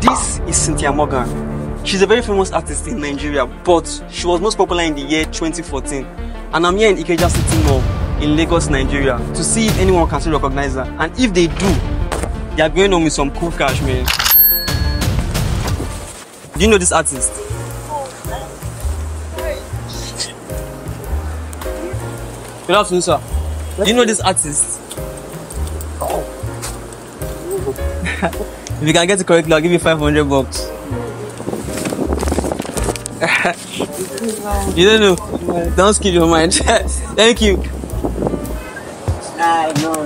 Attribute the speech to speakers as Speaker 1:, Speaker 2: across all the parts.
Speaker 1: This is Cynthia Morgan. She's a very famous artist in Nigeria, but she was most popular in the year 2014. And I'm here in Ikeja City Mall in Lagos, Nigeria, to see if anyone can still recognize her. And if they do, they are going on with some cool cash, man. Do you know this artist? Good afternoon, sir. Do you know this artist? if you can get it correctly, I'll give you 500 bucks. you don't know? Don't skip your mind. Thank you.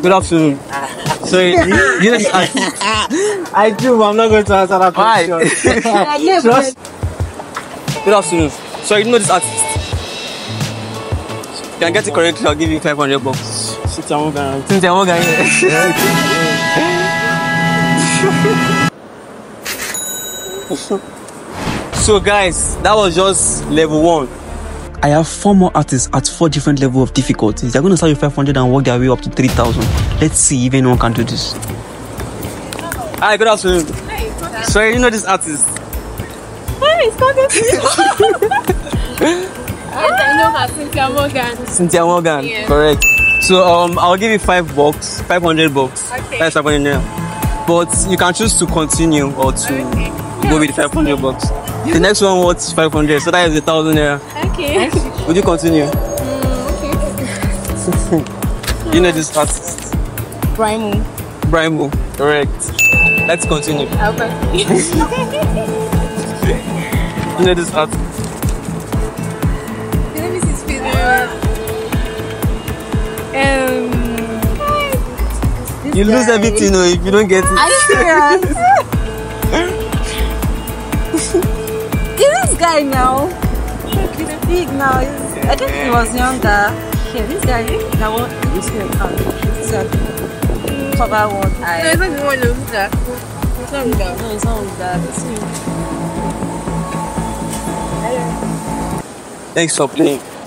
Speaker 1: Good afternoon. Sorry, you, this artist?
Speaker 2: I do, but I'm not going to answer that
Speaker 1: Why?
Speaker 2: question.
Speaker 1: Trust- Good afternoon. Sorry, you know this artist? If you can get it correctly, I'll give you 500 bucks.
Speaker 2: Cynthia Morgan.
Speaker 1: Cynthia Morgan. yeah. so guys, that was just level one. I have four more artists at four different levels of difficulties. They're going to start with 500 and work their way up to 3000. Let's see if anyone can do this. Hi, good afternoon. Sorry, you know this artist?
Speaker 3: Yes, I know her, Cynthia Morgan.
Speaker 1: Cynthia Morgan.
Speaker 3: Yeah.
Speaker 1: Correct. So um, I'll give you five bucks, 500 bucks.
Speaker 3: Okay.
Speaker 1: That's 500 naira. But you can choose to continue or to
Speaker 3: Okay.
Speaker 1: Go with 500 bucks. The next one was 500, so that is a thousand naira.
Speaker 3: Okay.
Speaker 1: Would you continue?
Speaker 3: okay.
Speaker 1: You know this artist,
Speaker 3: Brymo.
Speaker 1: Brymo. Correct. Let's continue.
Speaker 3: Okay.
Speaker 1: You know this artist.
Speaker 3: Let me see his face. Um.
Speaker 1: You lose everything oh, if you don't get it.
Speaker 3: Are you serious? Is this guy now? He's big now. He's, I think he was younger. Yeah, this guy, that one, this guy, this guy, cover one eye.
Speaker 4: No, it's not the one you look at. It's not that.
Speaker 3: No, it's not with that. It's him.
Speaker 1: Thanks for playing.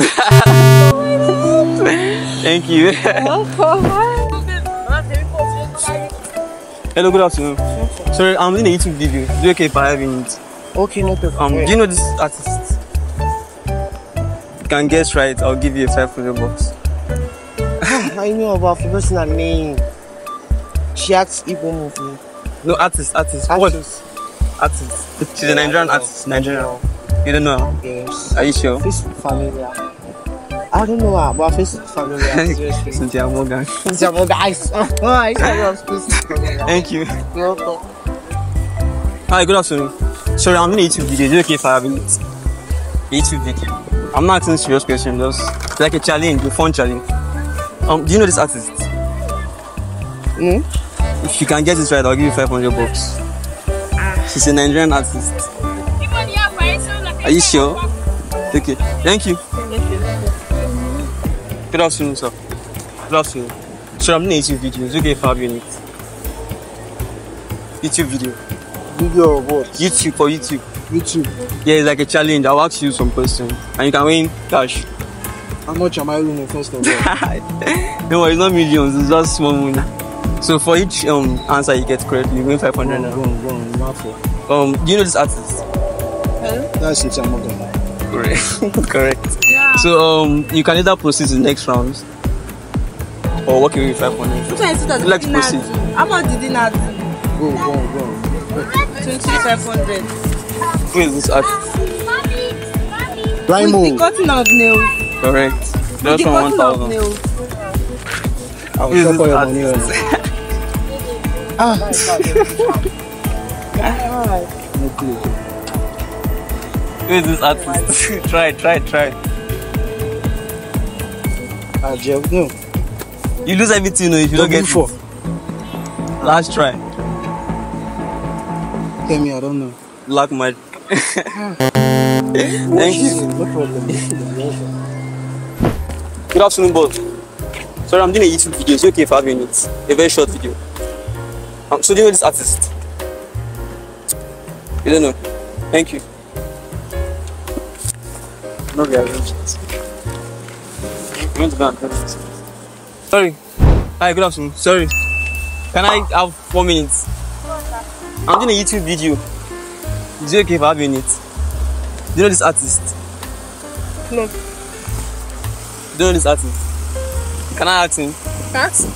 Speaker 1: Thank you. Hello, good afternoon. Sorry, I'm doing a YouTube video. Is it okay I have it?
Speaker 2: Okay, no problem.
Speaker 1: Um, do you know this artist? You can guess right, I'll give you a 500 bucks.
Speaker 2: I know about the person her name. She acts Igbo movie.
Speaker 1: No, artist, artist. What? Artist. She's a Nigerian artist. Nigerian. You don't know her?
Speaker 2: Yes.
Speaker 1: Are you sure?
Speaker 2: Face familiar. I don't know her, but her face is familiar. Seriously.
Speaker 1: Cynthia Morgan.
Speaker 2: Cynthia Morgan. I saw your face.
Speaker 1: Thank you.
Speaker 2: You're welcome.
Speaker 1: Hi, good afternoon. Sorry, I'm doing a YouTube video. Is it okay if I have? A YouTube video. I'm not asking serious questions, just like a challenge, a fun challenge. Um, do you know this artist?
Speaker 2: Hmm?
Speaker 1: If you can get this right, I'll give you 500 bucks. She's a Nigerian artist. Are you sure? Okay, thank you. Good afternoon, sir. Good afternoon. Sorry, I'm doing YouTube video. Is it okay in it? YouTube video.
Speaker 2: Video of what?
Speaker 1: YouTube for YouTube.
Speaker 2: YouTube.
Speaker 1: Yeah, it's like a challenge. I'll ask you some questions and you can win cash.
Speaker 2: How much am I winning first of all?
Speaker 1: no, it's not millions, it's just small money. So for each um answer you get correct, you win 500
Speaker 2: Go on,
Speaker 1: naira.
Speaker 2: go on, go on.
Speaker 1: Um, do you know this artist?
Speaker 2: That's Cynthia Morgan.
Speaker 1: Correct. Correct. Yeah. So um, you can either proceed to the next round or walk away with 500.
Speaker 4: Which one is it that
Speaker 1: Let's proceed.
Speaker 4: do? How much did he not do?
Speaker 2: Go, go on, go on.
Speaker 4: 2500
Speaker 1: Who is this artist?
Speaker 4: With the
Speaker 2: Brymo.
Speaker 4: cutting of nails.
Speaker 1: Correct.
Speaker 4: With
Speaker 1: Just
Speaker 4: the
Speaker 1: from 1000.
Speaker 2: I will
Speaker 1: this
Speaker 2: chop all your money.
Speaker 1: artist?
Speaker 2: Ah. No clue.
Speaker 1: Who is this artist? try, try, try.
Speaker 2: Ah, Jeff, no.
Speaker 1: You lose everything oh, if you don't get
Speaker 2: four.
Speaker 1: it. Last try.
Speaker 2: Tell me, I don't know.
Speaker 1: Black magic. Thank you.
Speaker 2: No problem.
Speaker 1: Good afternoon, boss. Sorry, I'm doing a YouTube video. It's okay I have it. A very short video. Um, so do you know this artist? You don't know. Thank you. No rearrange it. You want to go and Sorry. Hi, good afternoon. Sorry. Can I have four minutes? I'm doing a YouTube video. Is it okay if I have you in it? Do you know this artist?
Speaker 2: No.
Speaker 1: Do you know this artist? Can I ask him?
Speaker 2: Ask.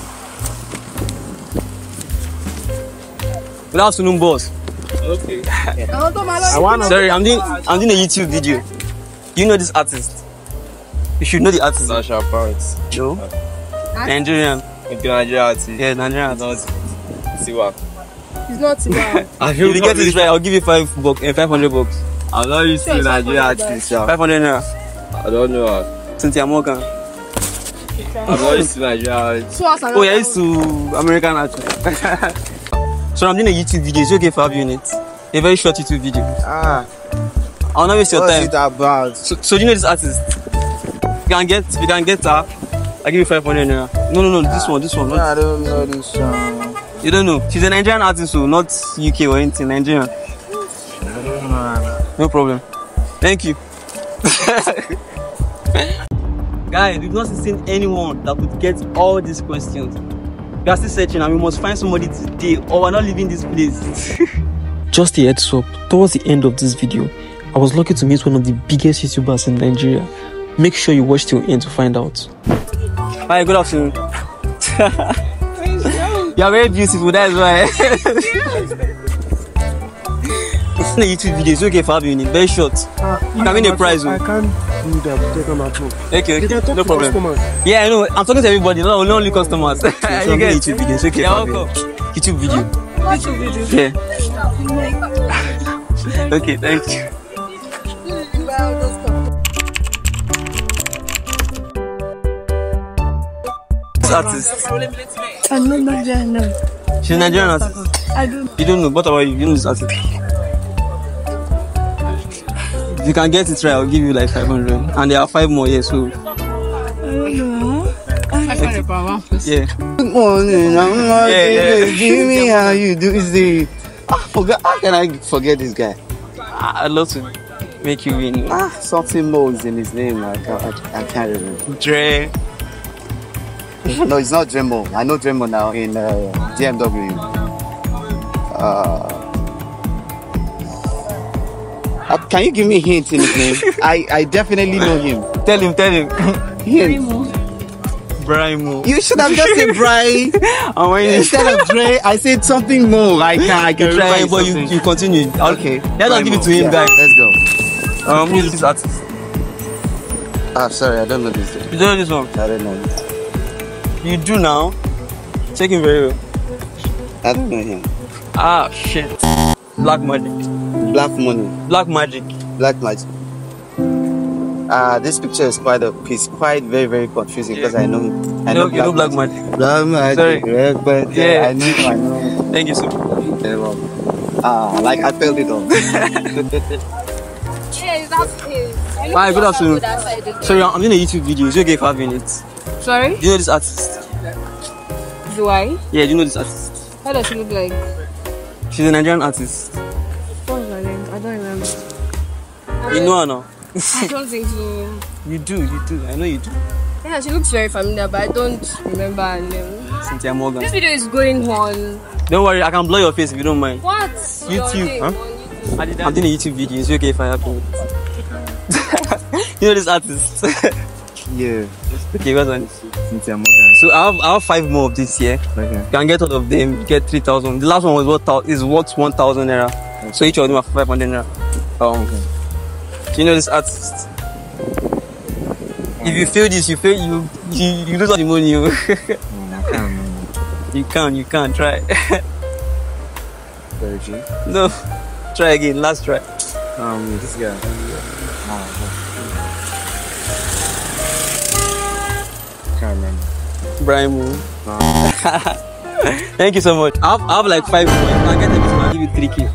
Speaker 1: Good afternoon, boss.
Speaker 5: Okay.
Speaker 2: I want to.
Speaker 1: Sorry, I'm doing I'm doing a YouTube video. Do you know this artist? You should know the artist.
Speaker 5: Sasha Parrots.
Speaker 1: No. Nigerian.
Speaker 5: Okay, Nigeria artist.
Speaker 1: Yeah, Nigerian.
Speaker 5: Not Siwa.
Speaker 2: It's not Tiwa.
Speaker 5: I
Speaker 1: If you get this right, I'll give you five bucks, uh, five hundred bucks,
Speaker 5: I'm not used to Nigeria
Speaker 2: it's
Speaker 5: artists. yeah.
Speaker 1: five hundred naira.
Speaker 5: I don't know.
Speaker 1: Cynthia Morgan.
Speaker 5: I'm not used to Nigeria artists.
Speaker 1: Oh, yeah, used to American artist. so I'm doing a YouTube video. Is it okay you in it? A very short YouTube video.
Speaker 5: Ah,
Speaker 1: I'll not waste your
Speaker 5: what's
Speaker 1: time.
Speaker 5: it about?
Speaker 1: So, so do you know this artist? You can get, you can get her. I give you five hundred naira. No, no, no, this one, this one. Not,
Speaker 5: I don't know this song.
Speaker 1: You don't know. She's a Nigerian artist, so not UK or anything. Nigerian. No problem. Thank you. Guys, we've not seen anyone that could get all these questions. We are still searching and we must find somebody today or we're not leaving this place. Just a heads up, towards the end of this video, I was lucky to meet one of the biggest YouTubers in Nigeria. Make sure you watch till end to find out. Hi, good afternoon. you are very beautiful, that's why. it's not a YouTube video, it's okay I you in it, very short. You can win a prize.
Speaker 6: I
Speaker 1: oh.
Speaker 6: can't do that. Take them at home.
Speaker 1: Okay,
Speaker 6: You can
Speaker 1: okay,
Speaker 6: talk
Speaker 1: no
Speaker 6: to
Speaker 1: problem.
Speaker 6: customers.
Speaker 1: Yeah, I know. I'm talking to everybody, not only, customers. so I'm doing a YouTube video. It's okay.
Speaker 6: Yeah,
Speaker 1: Fabio.
Speaker 6: welcome.
Speaker 1: YouTube video.
Speaker 4: YouTube video.
Speaker 1: Yeah. okay, thank you. This artist.
Speaker 4: I know Nigerian now.
Speaker 1: She's a Nigerian artist.
Speaker 4: I don't.
Speaker 1: You don't know. What about you? You know this artist. If you can get it right, I'll give you like 500. And there are five more here, so
Speaker 4: I don't know.
Speaker 1: yeah.
Speaker 5: Good morning, I'm not
Speaker 1: Yeah, yeah.
Speaker 5: Give me how you do this. Ah, forget. How can I forget this guy?
Speaker 1: I- I'd love to make you win.
Speaker 5: Ah, something more is in his name. I can't, I, I can't remember.
Speaker 1: Dre.
Speaker 5: no, it's not Dremo. I know Dremo now in uh, DMW. Uh, uh, can you give me a hint in his name? I, I definitely know him.
Speaker 1: Tell him, tell him.
Speaker 5: Hint.
Speaker 1: Brymo.
Speaker 5: You should have just said Bry.
Speaker 1: I'm.
Speaker 5: Instead of Dre, I said something more. I can, I can
Speaker 1: Try,
Speaker 5: remember
Speaker 1: but you,
Speaker 5: something.
Speaker 1: you continue. I'll-
Speaker 5: Okay.
Speaker 1: Let us give it to him,
Speaker 5: Yeah,
Speaker 1: guys.
Speaker 5: Let's go.
Speaker 1: Um, who's this artist?
Speaker 5: Ah, sorry, I don't know this.
Speaker 1: You don't know this one?
Speaker 5: I don't know. This.
Speaker 1: You do now. Check him very well.
Speaker 5: I don't know him.
Speaker 1: Ah, shit. Black magic.
Speaker 5: Black money,
Speaker 1: Black magic.
Speaker 5: black magic. Ah, this picture is quite a, is quite very very confusing because I know I
Speaker 1: You know, you know black magic.
Speaker 5: Black magic,
Speaker 1: Sorry.
Speaker 5: red, but
Speaker 1: Yeah.
Speaker 5: yeah, I know, I know.
Speaker 1: Thank you, sir.
Speaker 5: Very well. Ah, like I felt it all.
Speaker 4: Yeah, that's it.
Speaker 1: Hi, good afternoon. Sorry, I'm doing a YouTube video. Is it okay if I have you in it?
Speaker 3: Sorry?
Speaker 1: Do you know this artist?
Speaker 3: Do I?
Speaker 1: Yeah, do you know this artist?
Speaker 3: How does she look like?
Speaker 1: She's a Nigerian artist.
Speaker 3: What's her name? I don't remember.
Speaker 1: You know her now.
Speaker 3: I don't think so.
Speaker 1: You do, you do. I know you do.
Speaker 3: Yeah, she looks very familiar, but I don't remember her name.
Speaker 1: Cynthia Morgan.
Speaker 3: This video is going on.
Speaker 1: Don't worry, I can blur your face if you don't mind.
Speaker 3: What?
Speaker 1: YouTube, huh?
Speaker 3: YouTube.
Speaker 1: I'm doing a YouTube video. Is it okay if I have you? you know this artist?
Speaker 5: yeah,
Speaker 1: okay, where's one?
Speaker 5: Cynthia Morgan.
Speaker 1: So I have, I have five more of this here.
Speaker 5: Okay.
Speaker 1: You can get all of them. Get three thousand. The last one was what thou- is worth one thousand naira. So each one of them are five hundred naira. Um, do you know this artist? If you fail this, you fail you you, you lose all the money. You.
Speaker 5: I can't
Speaker 1: you can you can try.
Speaker 5: Virgin.
Speaker 1: no, try again. Last try.
Speaker 5: Um, this guy.
Speaker 1: Brian Moon. Thank you so much. I have, I have like five more. If I get them, I'll give you three k.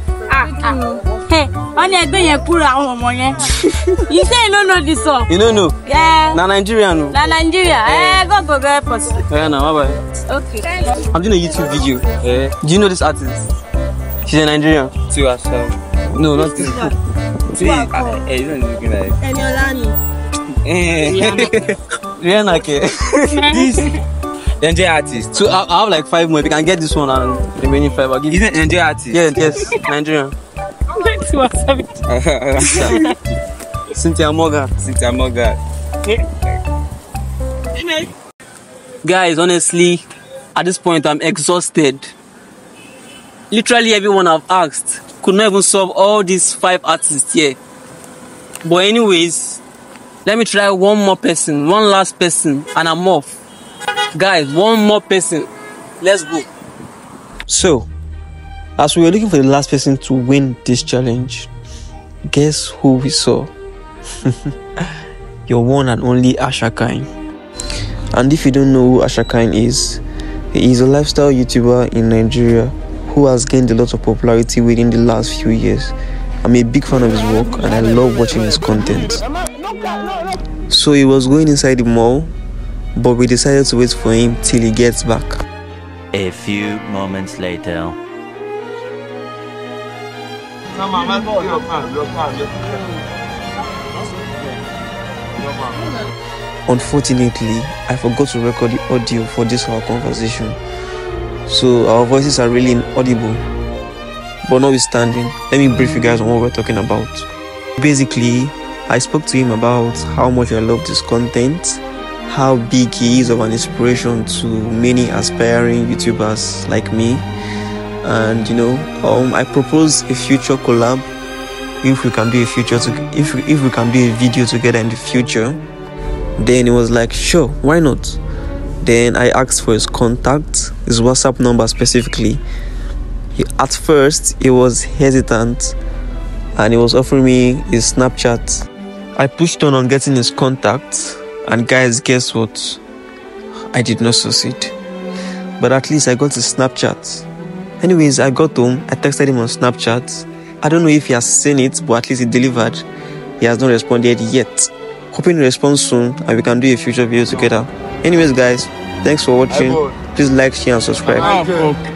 Speaker 4: wọ́n ní ẹgbẹ́ yẹn kúrò àwọn ọmọ yẹn you say you no know this song.
Speaker 1: You don't know?
Speaker 4: Yeah.
Speaker 1: Na Nigerian. no.
Speaker 4: na nigeria ẹ go go go help us.
Speaker 1: Yeah, now bye bye.
Speaker 4: okay.
Speaker 1: I'm doing a YouTube video.
Speaker 5: Eh?
Speaker 1: Do you know this artist? She's a Nigerian.
Speaker 5: To yourself.
Speaker 1: No, not this.
Speaker 5: See, I, eh, you know, looking like.
Speaker 4: ẹni ọlá ni.
Speaker 5: Eh.
Speaker 1: Rihanna ke.
Speaker 5: this Nigerian artist.
Speaker 1: So I, I have like five more. If you can get this one and the remaining five, I'll give you.
Speaker 5: Is it Nigerian artist?
Speaker 1: Yeah, yes, Nigerian.
Speaker 7: Cynthia Morgan.
Speaker 5: Cynthia Morgan.
Speaker 7: Guys, honestly, at this point, I'm exhausted. Literally, everyone I've asked could not even solve all these five artists here. But, anyways, let me try one more person, one last person, and I'm off. Guys, one more person. Let's go. So, as we were looking for the last person to win this challenge, guess who we saw? Your one and only Asherkine. And if you don't know who Asherkine is, he is a lifestyle YouTuber in Nigeria who has gained a lot of popularity within the last few years. I'm a big fan of his work and I love watching his content. So he was going inside the mall, but we decided to wait for him till he gets back.
Speaker 8: A few moments later.
Speaker 7: Unfortunately, I forgot to record the audio for this our conversation. So our voices are really inaudible. But notwithstanding, let me brief you guys on what we're talking about. Basically, I spoke to him about how much I love this content, how big he is of an inspiration to many aspiring YouTubers like me. And you know, um, I propose a future collab if we can do a future to, if we, if we can do a video together in the future. Then he was like sure why not? Then i asked for his contact his whatsapp number specifically. He, at first he was hesitant and he was offering me his snapchat. I pushed on on getting his contact and guys guess what i did not succeed but at least i got his snapchat anyways i got home i texted him on snapchat I don't know if he has seen it, but at least he delivered. He has not responded yet. Hoping to respond soon and we can do a future video together. Anyways, guys, thanks for watching. Please like, share, and subscribe.